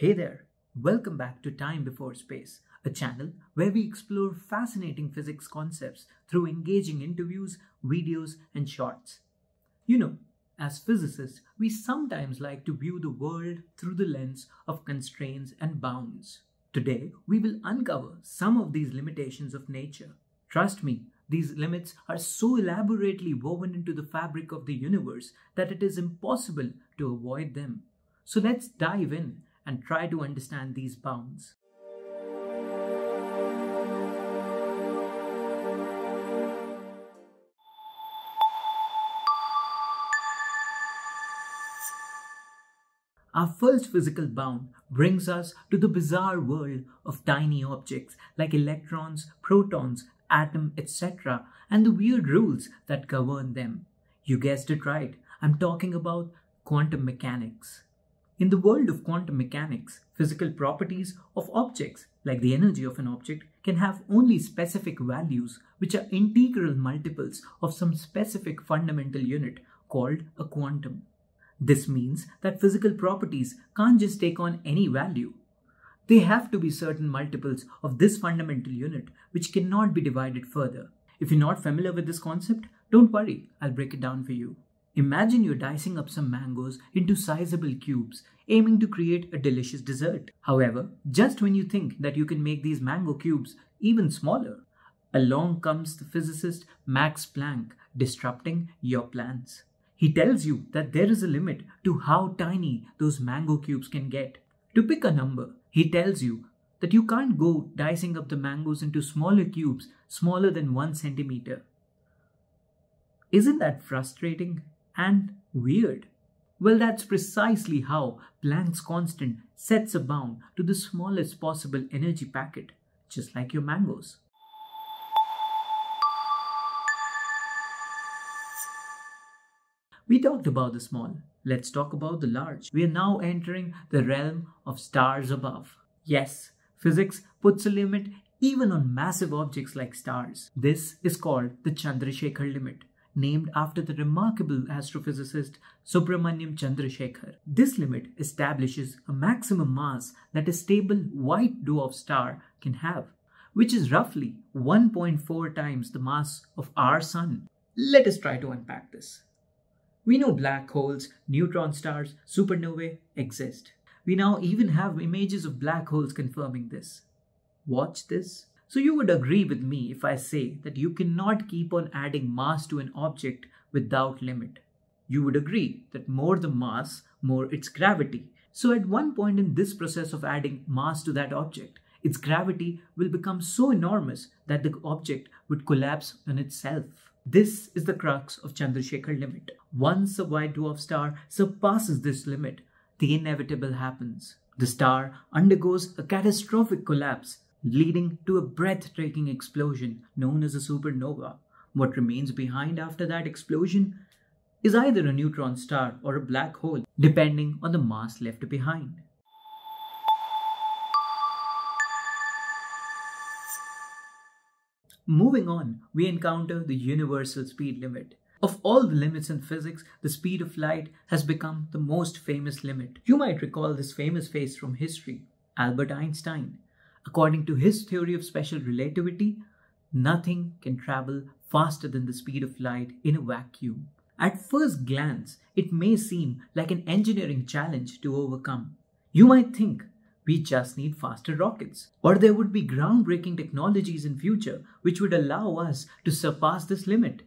Hey there, welcome back to Time Before Space, a channel where we explore fascinating physics concepts through engaging interviews, videos, and shorts. You know, as physicists, we sometimes like to view the world through the lens of constraints and bounds. Today, we will uncover some of these limitations of nature. Trust me, these limits are so elaborately woven into the fabric of the universe that it is impossible to avoid them. So let's dive in and try to understand these bounds. Our first physical bound brings us to the bizarre world of tiny objects like electrons, protons, atom, etc., and the weird rules that govern them. You guessed it right, I'm talking about quantum mechanics. In the world of quantum mechanics, physical properties of objects, like the energy of an object, can have only specific values which are integral multiples of some specific fundamental unit called a quantum. This means that physical properties can't just take on any value. They have to be certain multiples of this fundamental unit which cannot be divided further. If you're not familiar with this concept, don't worry, I'll break it down for you. Imagine you're dicing up some mangoes into sizable cubes, aiming to create a delicious dessert. However, just when you think that you can make these mango cubes even smaller, along comes the physicist Max Planck, disrupting your plans. He tells you that there is a limit to how tiny those mango cubes can get. To pick a number, he tells you that you can't go dicing up the mangoes into smaller cubes smaller than one centimeter. Isn't that frustrating? And weird. Well, that's precisely how Planck's constant sets a bound to the smallest possible energy packet, just like your mangoes. We talked about the small. Let's talk about the large. We are now entering the realm of stars above. Yes, physics puts a limit even on massive objects like stars. This is called the Chandrasekhar limit named after the remarkable astrophysicist Subrahmanyam Chandrasekhar. This limit establishes a maximum mass that a stable white dwarf star can have, which is roughly 1.4 times the mass of our Sun. Let us try to unpack this. We know black holes, neutron stars, supernovae exist. We now even have images of black holes confirming this. Watch this. So you would agree with me if I say that you cannot keep on adding mass to an object without limit. You would agree that more the mass, more its gravity. So at one point in this process of adding mass to that object, its gravity will become so enormous that the object would collapse on itself. This is the crux of Chandrasekhar limit. Once a white dwarf star surpasses this limit, the inevitable happens. The star undergoes a catastrophic collapse leading to a breathtaking explosion known as a supernova. What remains behind after that explosion is either a neutron star or a black hole, depending on the mass left behind. Moving on, we encounter the universal speed limit. Of all the limits in physics, the speed of light has become the most famous limit. You might recall this famous face from history, Albert Einstein. According to his theory of special relativity, nothing can travel faster than the speed of light in a vacuum. At first glance, it may seem like an engineering challenge to overcome. You might think we just need faster rockets, or there would be groundbreaking technologies in future which would allow us to surpass this limit.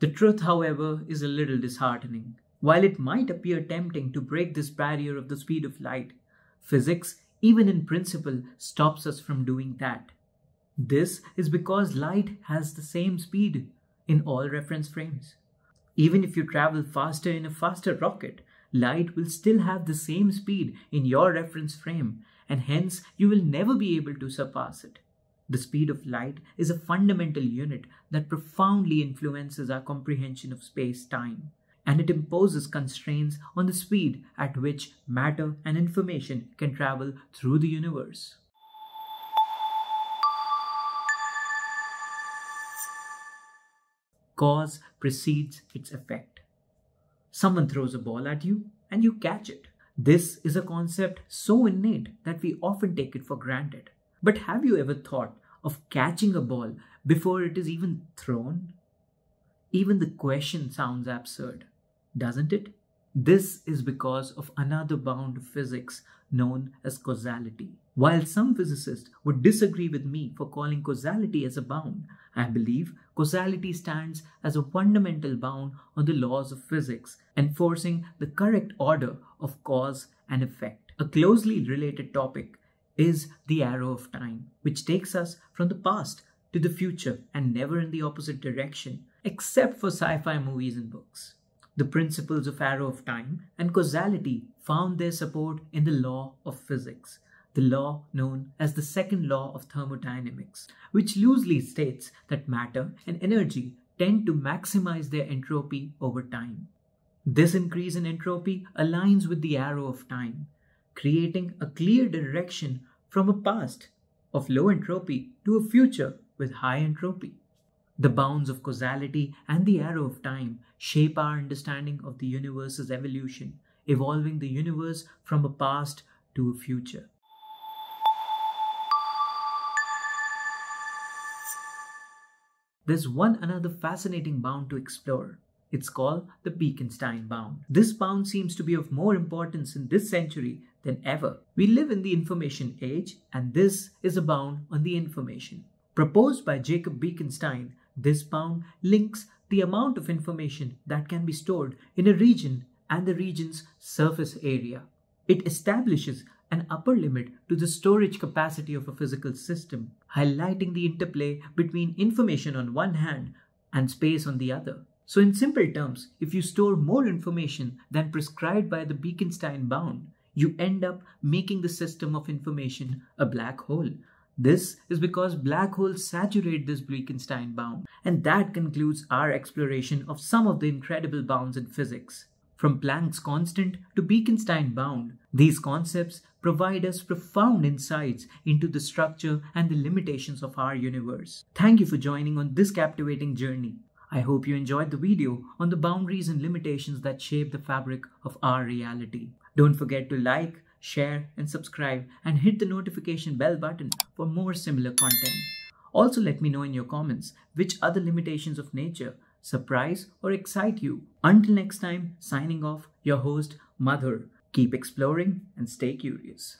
The truth, however, is a little disheartening. While it might appear tempting to break this barrier of the speed of light, physics even in principle, stops us from doing that. This is because light has the same speed in all reference frames. Even if you travel faster in a faster rocket, light will still have the same speed in your reference frame, and hence you will never be able to surpass it. The speed of light is a fundamental unit that profoundly influences our comprehension of space time and it imposes constraints on the speed at which matter and information can travel through the universe. Cause precedes its effect. Someone throws a ball at you and you catch it. This is a concept so innate that we often take it for granted. But have you ever thought of catching a ball before it is even thrown? Even the question sounds absurd, doesn't it? This is because of another bound of physics known as causality. While some physicists would disagree with me for calling causality as a bound, I believe causality stands as a fundamental bound on the laws of physics, enforcing the correct order of cause and effect. A closely related topic is the arrow of time, which takes us from the past to the future and never in the opposite direction, except for sci fi movies and books. The principles of arrow of time and causality found their support in the law of physics the law known as the second law of thermodynamics, which loosely states that matter and energy tend to maximize their entropy over time. This increase in entropy aligns with the arrow of time, creating a clear direction from a past of low entropy to a future with high entropy. The bounds of causality and the arrow of time shape our understanding of the universe's evolution, evolving the universe from a past to a future. There's one another fascinating bound to explore. It's called the Bekenstein bound. This bound seems to be of more importance in this century than ever. We live in the information age, and this is a bound on the information. Proposed by Jacob Bekenstein, this bound links the amount of information that can be stored in a region and the region's surface area. It establishes an upper limit to the storage capacity of a physical system, highlighting the interplay between information on one hand and space on the other. So, in simple terms, if you store more information than prescribed by the Bekenstein bound, you end up making the system of information a black hole. This is because black holes saturate this Bekenstein bound, and that concludes our exploration of some of the incredible bounds in physics. From Planck's constant to Bekenstein bound, these concepts provide us profound insights into the structure and the limitations of our universe. Thank you for joining on this captivating journey. I hope you enjoyed the video on the boundaries and limitations that shape the fabric of our reality. Don't forget to like, share, and subscribe, and hit the notification bell button for more similar content. Also, let me know in your comments which other limitations of nature surprise, or excite you. Until next time, signing off, your host, Madhur. Keep exploring and stay curious.